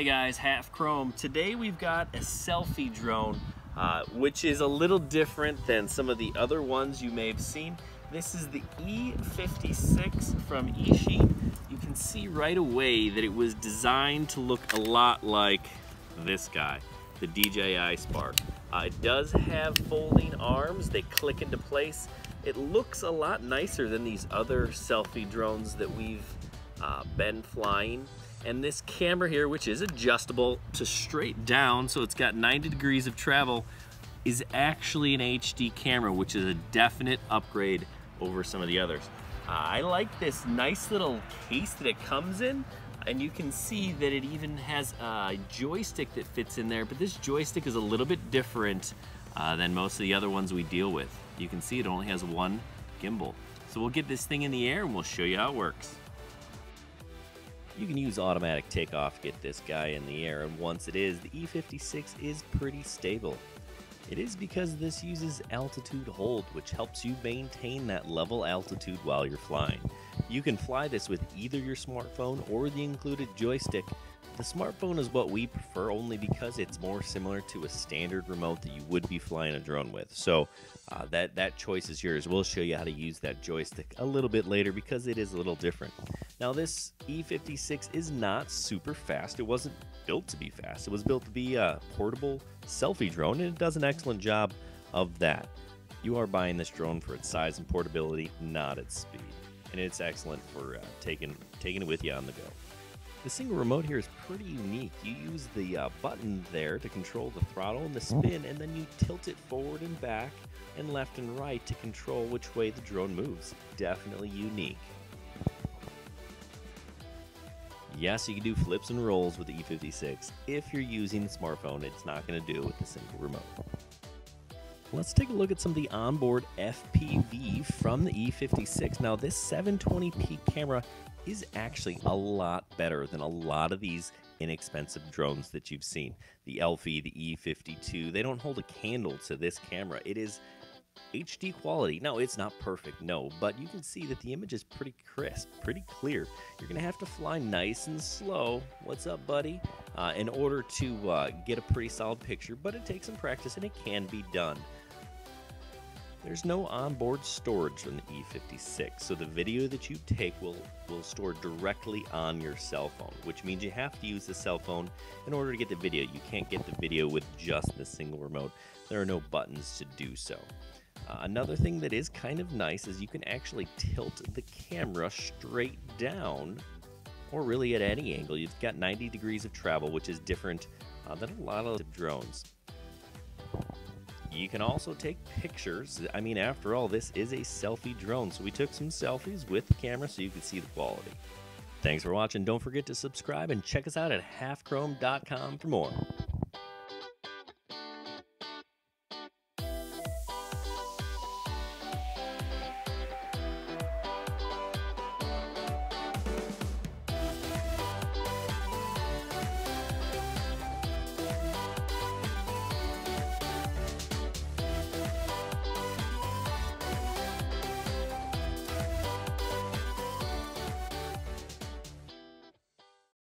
Hey guys, Half Chrome. Today we've got a selfie drone, uh, which is a little different than some of the other ones you may have seen. This is the E56 from Eachine. You can see right away that it was designed to look a lot like this guy, the DJI Spark. Uh, it does have folding arms, they click into place. It looks a lot nicer than these other selfie drones that we've uh, been flying. And this camera here, which is adjustable to straight down, so it's got 90 degrees of travel, is actually an HD camera, which is a definite upgrade over some of the others. I like this nice little case that it comes in, and you can see that it even has a joystick that fits in there, but this joystick is a little bit different uh, than most of the other ones we deal with. You can see it only has one gimbal. So we'll get this thing in the air and we'll show you how it works. You can use automatic takeoff to get this guy in the air, and once it is, the E56 is pretty stable. It is because this uses altitude hold, which helps you maintain that level altitude while you're flying. You can fly this with either your smartphone or the included joystick. The smartphone is what we prefer only because it's more similar to a standard remote that you would be flying a drone with. So uh, that, that choice is yours. We'll show you how to use that joystick a little bit later because it is a little different. Now this E56 is not super fast. It wasn't built to be fast. It was built to be a portable selfie drone and it does an excellent job of that. You are buying this drone for its size and portability, not its speed. And it's excellent for uh, taking, taking it with you on the go. The single remote here is pretty unique. You use the uh, button there to control the throttle and the spin, and then you tilt it forward and back and left and right to control which way the drone moves. Definitely unique. Yes, you can do flips and rolls with the E56. If you're using the smartphone, it's not going to do it with the single remote. Let's take a look at some of the onboard FPV from the E56. Now, this 720p camera is actually a lot better than a lot of these inexpensive drones that you've seen. The Elfie, the E52, they don't hold a candle to this camera. It is HD quality. No, it's not perfect, no, but you can see that the image is pretty crisp, pretty clear. You're going to have to fly nice and slow. What's up, buddy? Uh, in order to uh, get a pretty solid picture, but it takes some practice and it can be done. There's no onboard storage on the E56, so the video that you take will, will store directly on your cell phone, which means you have to use the cell phone in order to get the video. You can't get the video with just the single remote. There are no buttons to do so. Uh, another thing that is kind of nice is you can actually tilt the camera straight down or really at any angle. You've got 90 degrees of travel, which is different uh, than a lot of drones. You can also take pictures. I mean, after all, this is a selfie drone, so we took some selfies with the camera so you can see the quality. Thanks for watching. Don't forget to subscribe and check us out at halfchrome.com for more.